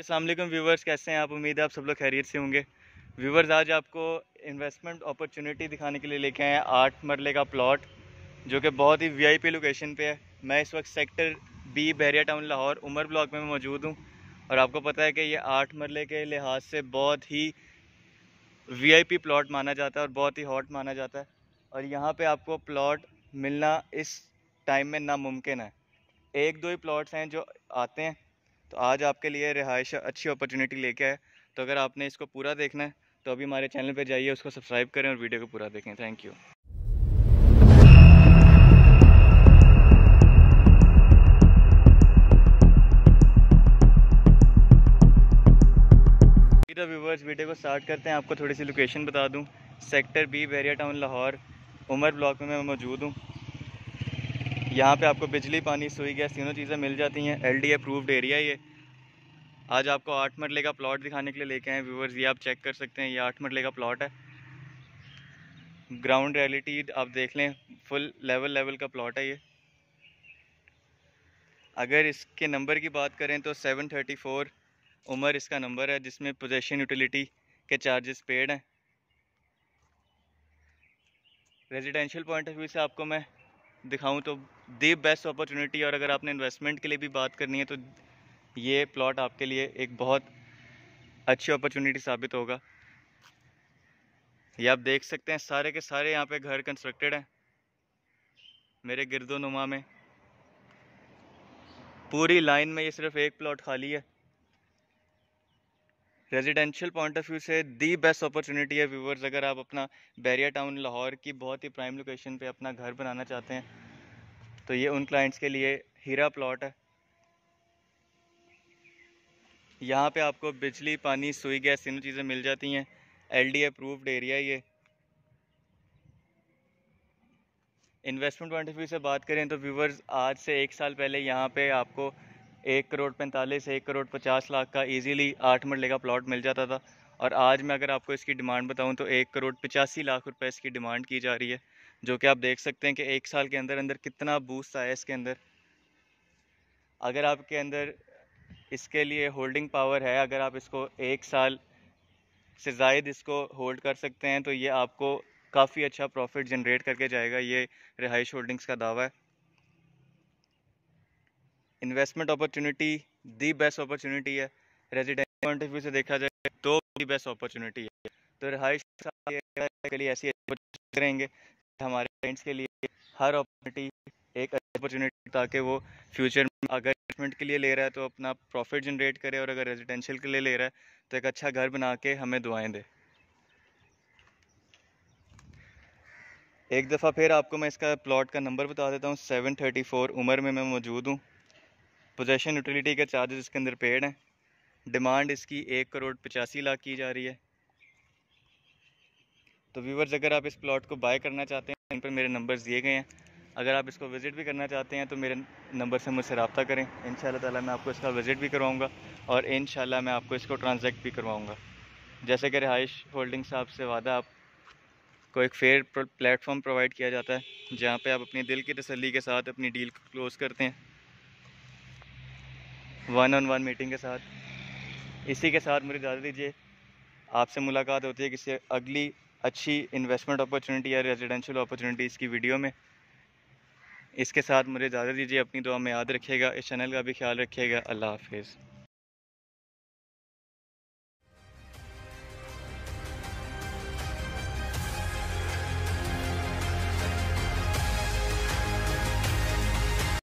अल्लाम viewers, कैसे हैं आप? उम्मीद है आप सब लोग खैरियत से होंगे। व्यूवर्स, आज आपको इन्वेस्टमेंट अपॉर्चुनिटी दिखाने के लिए लेके आए हैं आठ मरले का प्लॉट जो कि बहुत ही वीआईपी लोकेशन पे है। मैं इस वक्त sector B Bahria town Lahore, Umar block में मौजूद हूँ। और आपको पता है कि ये आठ मरले के लिहाज से बहुत ही वीआईपी प्लॉट माना जाता है और बहुत ही हॉट माना जाता है। और यहाँ पर आपको प्लॉट मिलना इस टाइम में नामुमकिन है। एक दो ही प्लॉट्स हैं जो आते हैं। तो आज आपके लिए रिहाइश अच्छी अपॉर्चुनिटी लेके आए। तो अगर आपने इसको पूरा देखना है तो अभी हमारे चैनल पर जाइए, उसको सब्सक्राइब करें और वीडियो को पूरा देखें। थैंक यू व्यूवर्स वीडियो को स्टार्ट करते हैं। आपको थोड़ी सी लोकेशन बता दूँ। Sector B Bahria town Lahore Umar block में मैं मौजूद हूँ। यहाँ पे आपको बिजली, पानी सुई गैस तीनों चीज़ें मिल जाती हैं। एलडी अप्रूव्ड एरिया ये। आज आपको आठ मरले का प्लॉट दिखाने के लिए लेके आए व्यूवर्स ये आप चेक कर सकते हैं, ये आठ मरले का प्लॉट है। ग्राउंड रियलिटी आप देख लें फुल लेवल लेवल का प्लॉट है ये। अगर इसके नंबर की बात करें तो सेवन थर्टी फोर उमर इसका नंबर है, जिसमें पोजेशन यूटिलिटी के चार्जेस पेड हैं। रेजिडेंशियल पॉइंट ऑफ़ व्यू से आपको मैं दिखाऊँ तो दी बेस्ट अपॉर्चुनिटी और अगर आपने इन्वेस्टमेंट के लिए भी बात करनी है तो ये प्लॉट आपके लिए एक बहुत अच्छी अपॉर्चुनिटी साबित होगा। ये आप देख सकते हैं, सारे के सारे यहाँ पे घर कंस्ट्रक्टेड हैं। मेरे गिरदो नुमा में। पूरी लाइन में ये सिर्फ़ एक प्लॉट खाली है। रेजिडेंशियल पॉइंट ऑफ़ व्यू से दी बेस्ट अपॉर्चुनिटी है व्यूवर्स अगर आप अपना बैरिया टाउन लाहौर की बहुत ही प्राइम लोकेशन पे अपना घर बनाना चाहते हैं तो ये उन क्लाइंट्स के लिए हीरा प्लॉट है। यहाँ पे आपको बिजली, पानी, सुई, गैस तीनों चीज़ें मिल जाती हैं। एलडी अप्रूव्ड एरिया ये। इन्वेस्टमेंट पॉइंट ऑफ़ व्यू से बात करें तो व्यूवर्स आज से एक साल पहले यहाँ पे आपको एक करोड़ पैंतालीस, एक करोड़ पचास लाख का इजीली आठ मरले का प्लॉट मिल जाता था। और आज मैं अगर आपको इसकी डिमांड बताऊँ तो एक करोड़ पचासी लाख रुपए इसकी डिमांड की जा रही है, जो कि आप देख सकते हैं कि एक साल के अंदर अंदर कितना बूस्ट आया इसके अंदर। अगर आपके अंदर इसके लिए होल्डिंग पावर है। अगर आप इसको एक साल से जायद इसको होल्ड कर सकते हैं तो ये आपको काफ़ी अच्छा प्रॉफिट जनरेट करके जाएगा। ये रिहाइश होल्डिंग्स का दावा है। Investment opportunity the best opportunity है। रेजिडेंशियल पॉइंट ऑफ़ व्यू से देखा जाए तो दी बेस्ट अपॉर्चुनिटी है। तो रिहाइश के लिए ऐसी रहेंगे हमारे फ्रेंड्स के लिए। हर अपॉर्चुनिटी अपॉर्चुनिटी ताकि वो फ्यूचर में अगर इन्वेस्टमेंट के लिए ले रहा है तो अपना प्रॉफिट जनरेट करे और अगर रेजिडेंशियल के लिए ले रहा है तो एक अच्छा घर बना के हमें दुआएँ दे। एक दफ़ा फिर आपको मैं इसका प्लॉट का नंबर बता देता हूँ सेवन थर्टी फोर उम्र में मैं मौजूद हूँ। पोजेशन यूटिलिटी के चार्जेस इसके अंदर पेड हैं। डिमांड इसकी एक करोड़ पचासी लाख की जा रही है। तो व्यूवर्स अगर आप इस प्लॉट को बाय करना चाहते हैं इन पर मेरे नंबर्स दिए गए हैं। अगर आप इसको विज़िट भी करना चाहते हैं तो मेरे नंबर से मुझसे रबता करें। इन ताला मैं आपको इसका विज़िट भी करवाऊँगा और इन मैं आपको इसको ट्रांजेक्ट भी करवाऊँगा। जैसे कि रिहाइश होल्डिंग साहब से वादा आप को एक फेयर प्लेटफॉर्म प्रोवाइड किया जाता है, जहाँ पे आप अपनी दिल की तसल्ली के साथ अपनी डील क्लोज़ करते हैं। वन ऑन वन मीटिंग के साथ। इसी के साथ मुझे इजाज़त दीजिए, आपसे मुलाकात होती है किसी अगली अच्छी इन्वेस्टमेंट अपॉर्चुनिटी या रेजिडेंशियल अपॉर्चुनिटीज़ की वीडियो में। इसके साथ मुझे इजाज़त दीजिए, अपनी दुआ में याद रखिएगा, इस चैनल का भी ख्याल रखिएगा। अल्लाह हाफिज़।